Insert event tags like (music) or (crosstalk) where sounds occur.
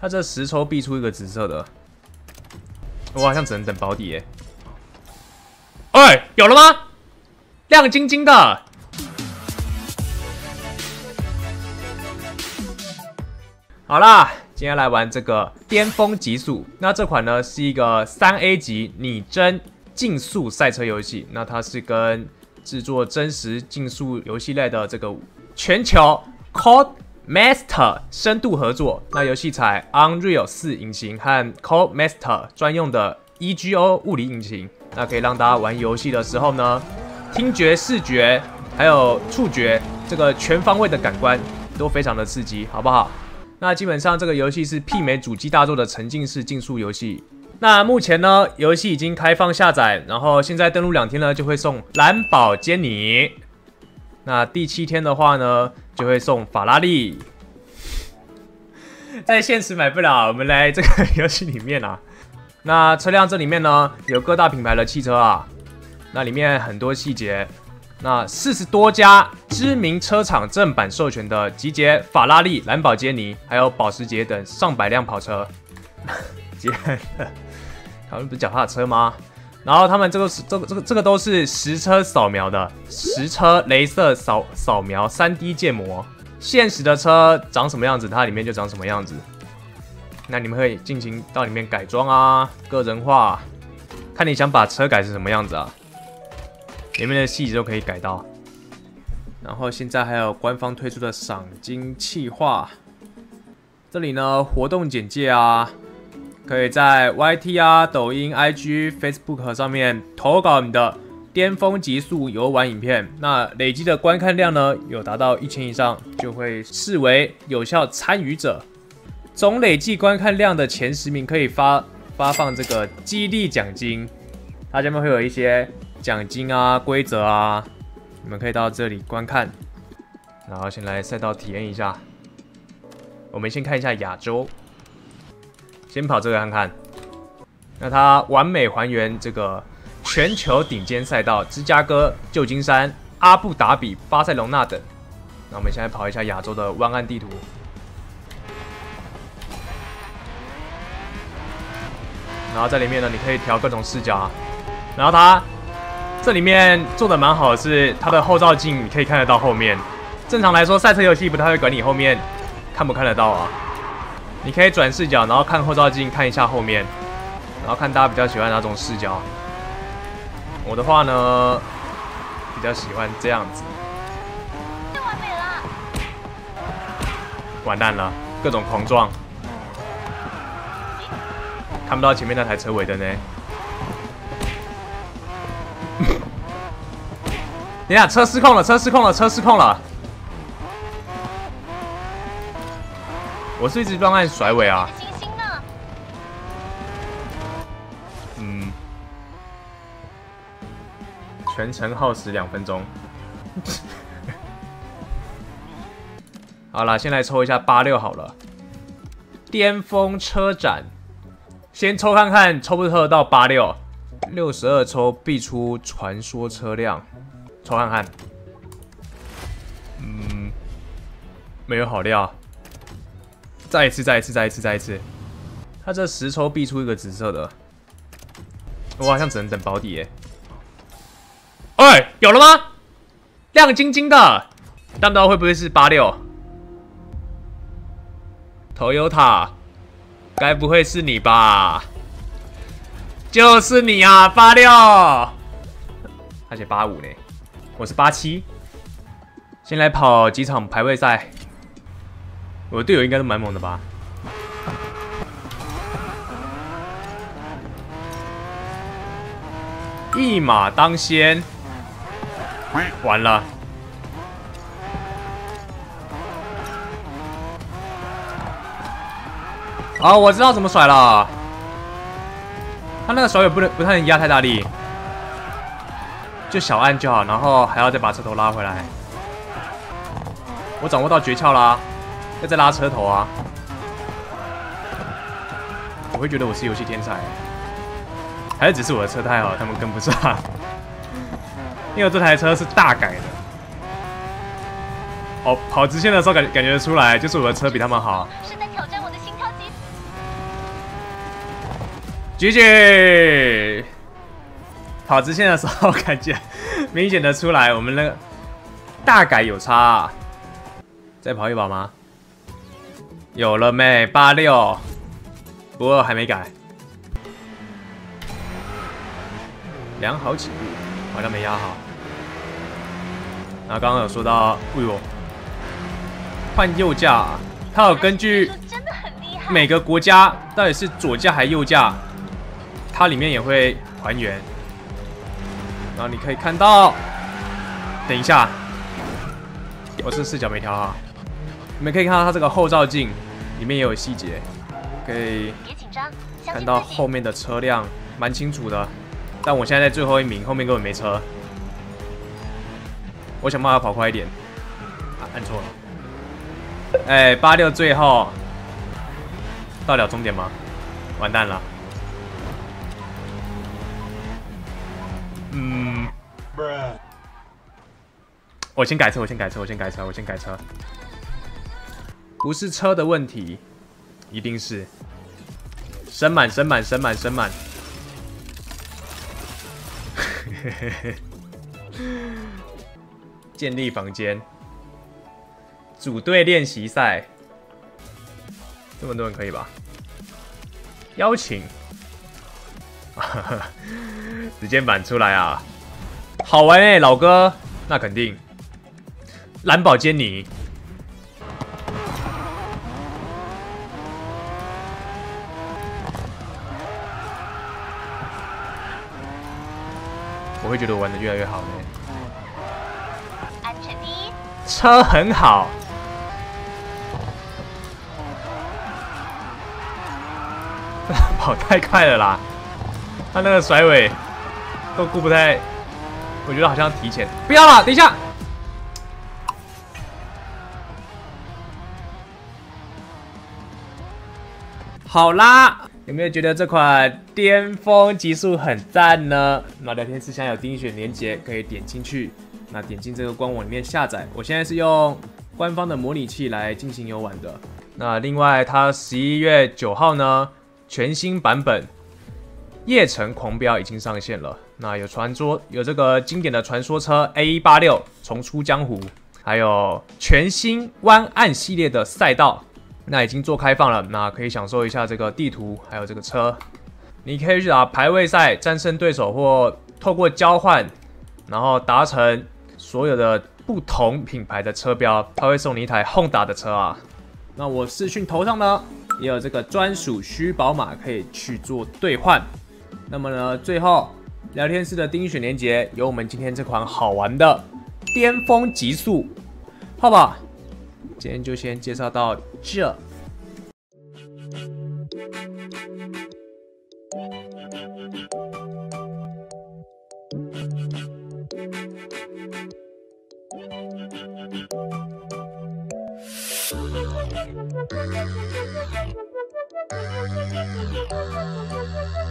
他这十抽必出一个紫色的，我好像只能等保底耶。哎，有了吗？亮晶晶的。好啦，今天来玩这个巅峰极速。那这款呢是一个三 A 级拟真竞速赛车游戏。那它是跟制作真实竞速游戏类的这个全球 Code Master 深度合作。那游戏采 Unreal 四引擎和 Code Master 专用的 EGO 物理引擎。那可以让大家玩游戏的时候呢，听觉、视觉还有触觉这个全方位的感官都非常的刺激，好不好？那基本上这个游戏是媲美主机大作的沉浸式竞速游戏。那目前呢，游戏已经开放下载，然后现在登录两天呢，就会送蓝宝坚尼。那第七天的话呢，就会送法拉利。在现实买不了，我们来这个游戏里面啊。那车辆这里面呢，有各大品牌的汽车啊，那里面很多细节。那四十多家知名车厂正版授权的，集结法拉利、兰博基尼，还有保时捷等上百辆跑车。(laughs) 接，他们不是脚踏车吗？然后他们这个是这个这个这个都是实车扫描的，实车镭射扫扫描三 D 建模，现实的车长什么样子，它里面就长什么样子。那你们可以进行到里面改装啊，个人化，看你想把车改成什么样子啊。里面的细节都可以改到，然后现在还有官方推出的赏金计划，这里呢活动简介啊，可以在 YT 啊、抖音、IG、Facebook 上面投稿你的巅峰极速游玩影片，那累积的观看量呢有达到一千以上，就会视为有效参与者，总累计观看量的前十名可以发发放这个激励奖金，它下面会有一些。奖金啊，规则啊，你们可以到这里观看。然后先来赛道体验一下。我们先看一下亚洲，先跑这个看看。那它完美还原这个全球顶尖赛道：芝加哥、旧金山、阿布达比、巴塞隆纳等。那我们现在跑一下亚洲的湾岸地图。然后在里面呢，你可以调各种视角啊。然后它。这里面做的蛮好的是它的后照镜，你可以看得到后面。正常来说，赛车游戏不太会管你后面看不看得到啊。你可以转视角，然后看后照镜看一下后面，然后看大家比较喜欢哪种视角。我的话呢，比较喜欢这样子。太完美了！完蛋了，各种狂撞，看不到前面那台车尾的呢。(laughs) 等下，车失控了，车失控了，车失控了！我是一直乱按甩尾啊。嗯，全程耗时两分钟。(laughs) 好了，先来抽一下八六好了。巅峰车展，先抽看看抽不抽得到八六。六十二抽必出传说车辆。抽看看，嗯，没有好料。再一次，再一次，再一次，再一次。他这十抽必出一个紫色的，我好像只能等保底耶。哎，有了吗？亮晶晶的，但不知道会不会是八六？Toyota，该不会是你吧？就是你啊，八六。他写八五呢。我是八七，先来跑几场排位赛。我队友应该都蛮猛的吧？一马当先，完了！啊，我知道怎么甩了。他那个甩尾不能不太能压太大力。就小按就好，然后还要再把车头拉回来。我掌握到诀窍啦，要再拉车头啊！我会觉得我是游戏天才，还是只是我的车太好，他们跟不上？(laughs) 因为这台车是大改的。哦，跑直线的时候感感觉出来，就是我的车比他们好。是在挑战我的新超级。举举。跑直线的时候，感觉 (laughs) 明显的出来，我们那个大改有差。啊。再跑一把吗？有了没？八六，不过还没改。良好起步，好像没压好。那刚刚有说到，哎呦，换右驾，它有根据每个国家到底是左驾还是右驾，它里面也会还原。然后你可以看到，等一下，我是视角没调好，你们可以看到它这个后照镜里面也有细节，可以看到后面的车辆蛮清楚的。但我现在在最后一名，后面根本没车。我想办法跑快一点。啊，按错了。哎，八六最后到了终点吗？完蛋了。嗯。我先改车，我先改车，我先改车，我先改车。不是车的问题，一定是升满，升满，升满，升满。(laughs) 建立房间，组队练习赛，这么多人可以吧？邀请，(laughs) 时间板出来啊！好玩哎，老哥，那肯定。蓝宝坚尼。会觉得玩的越来越好呢。安全第一，车很好，(laughs) 跑太快了啦！他那个甩尾都顾不太，我觉得好像提前。不要了，等一下。好啦。有没有觉得这款巅峰极速很赞呢？那聊天室下有精选连接，可以点进去。那点进这个官网里面下载。我现在是用官方的模拟器来进行游玩的。那另外，它十一月九号呢，全新版本《夜城狂飙》已经上线了。那有传说，有这个经典的传说车 A 八六重出江湖，还有全新湾岸系列的赛道。那已经做开放了，那可以享受一下这个地图，还有这个车。你可以去打排位赛，战胜对手，或透过交换，然后达成所有的不同品牌的车标，他会送你一台 Honda 的车啊。那我视讯头上呢，也有这个专属虚宝码可以去做兑换。那么呢，最后聊天室的精选连接有我们今天这款好玩的巅峰极速，好吧？今天就先介绍到这。(laughs)